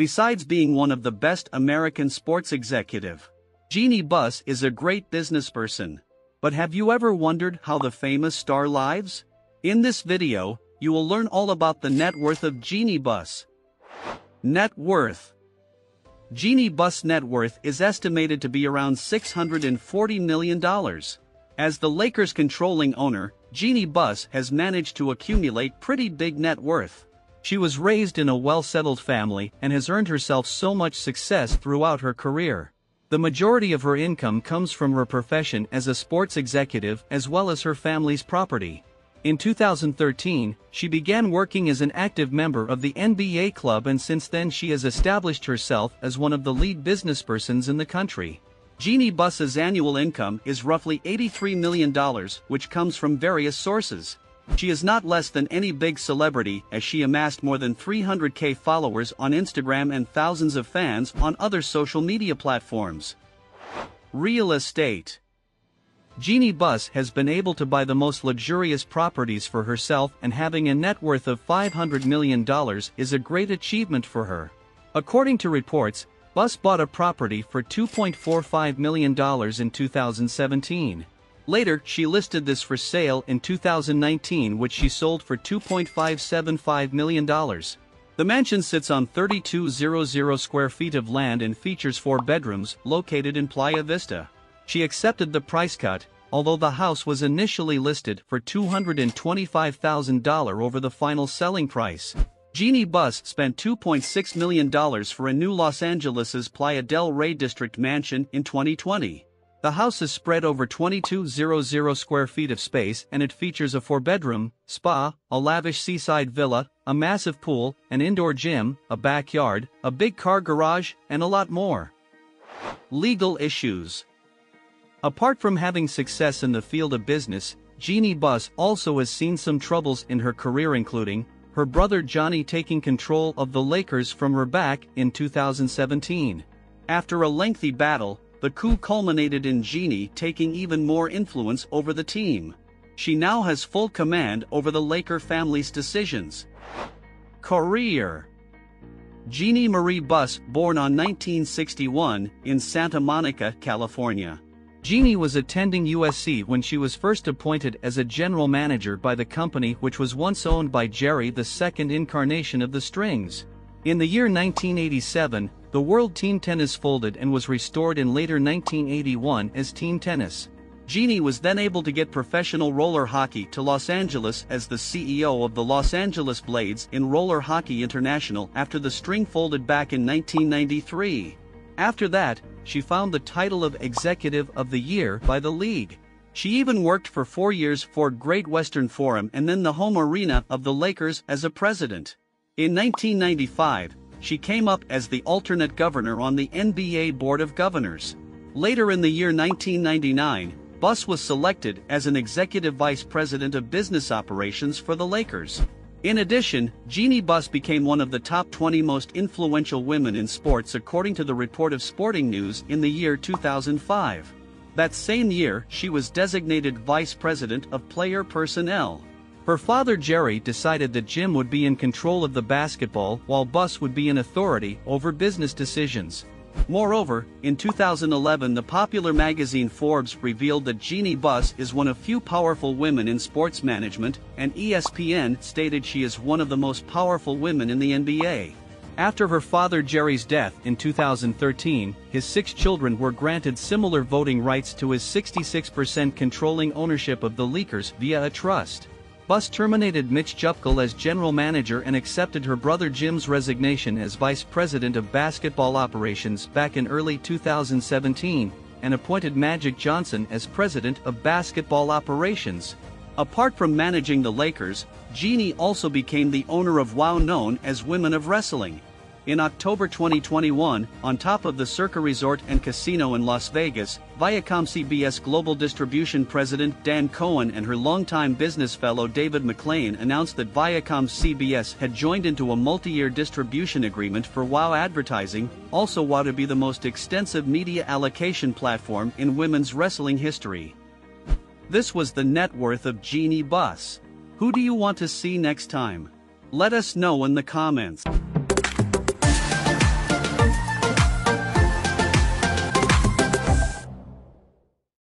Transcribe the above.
Besides being one of the best American sports executive, Jeanie Buss is a great businessperson. But have you ever wondered how the famous star lives? In this video, you will learn all about the net worth of Jeanie Buss. Net worth Jeanie Buss' net worth is estimated to be around $640 million. As the Lakers' controlling owner, Jeanie Buss has managed to accumulate pretty big net worth. She was raised in a well-settled family and has earned herself so much success throughout her career. The majority of her income comes from her profession as a sports executive as well as her family's property. In 2013, she began working as an active member of the NBA club and since then she has established herself as one of the lead businesspersons in the country. Jeanie Buss's annual income is roughly $83 million, which comes from various sources. She is not less than any big celebrity as she amassed more than 300k followers on Instagram and thousands of fans on other social media platforms. Real estate Jeanie Buss has been able to buy the most luxurious properties for herself and having a net worth of $500 million is a great achievement for her. According to reports, Buss bought a property for $2.45 million in 2017. Later, she listed this for sale in 2019 which she sold for $2.575 million. The mansion sits on 3200 square feet of land and features four bedrooms located in Playa Vista. She accepted the price cut, although the house was initially listed for $225,000 over the final selling price. Jeanie Buss spent $2.6 million for a new Los Angeles' Playa del Rey district mansion in 2020. The house is spread over 2200 square feet of space and it features a four-bedroom, spa, a lavish seaside villa, a massive pool, an indoor gym, a backyard, a big car garage, and a lot more. Legal issues Apart from having success in the field of business, Jeanie Buss also has seen some troubles in her career including, her brother Johnny taking control of the Lakers from her back in 2017. After a lengthy battle, the coup culminated in Jeanie taking even more influence over the team. She now has full command over the Laker family's decisions. Career Jeanie Marie Buss, born on 1961 in Santa Monica, California. Jeanie was attending USC when she was first appointed as a general manager by the company which was once owned by Jerry the second incarnation of the Strings. In the year 1987, the World Team Tennis folded and was restored in later 1981 as Team Tennis. Jeanie was then able to get professional roller hockey to Los Angeles as the CEO of the Los Angeles Blades in Roller Hockey International after the string folded back in 1993. After that, she found the title of Executive of the Year by the league. She even worked for four years for Great Western Forum and then the home arena of the Lakers as a president. In 1995, she came up as the alternate governor on the NBA Board of Governors. Later in the year 1999, Buss was selected as an executive vice president of business operations for the Lakers. In addition, Jeanie Buss became one of the top 20 most influential women in sports according to the report of Sporting News in the year 2005. That same year, she was designated Vice President of Player Personnel. Her father Jerry decided that Jim would be in control of the basketball while Buss would be an authority over business decisions. Moreover, in 2011 the popular magazine Forbes revealed that Jeanie Buss is one of few powerful women in sports management, and ESPN stated she is one of the most powerful women in the NBA. After her father Jerry's death in 2013, his six children were granted similar voting rights to his 66% controlling ownership of the Lakers via a trust. Buss terminated Mitch Kupchak as general manager and accepted her brother Jim's resignation as vice president of basketball operations back in early 2017, and appointed Magic Johnson as president of basketball operations. Apart from managing the Lakers, Jeanie also became the owner of WOW known as Women of Wrestling. In October 2021, on top of the Circa Resort and Casino in Las Vegas, Viacom CBS Global Distribution President Dan Cohen and her longtime business fellow David McLane announced that Viacom CBS had joined into a multi-year distribution agreement for WOW Advertising, also WOW to be the most extensive media allocation platform in women's wrestling history. This was the net worth of Jeanie Buss. Who do you want to see next time? Let us know in the comments.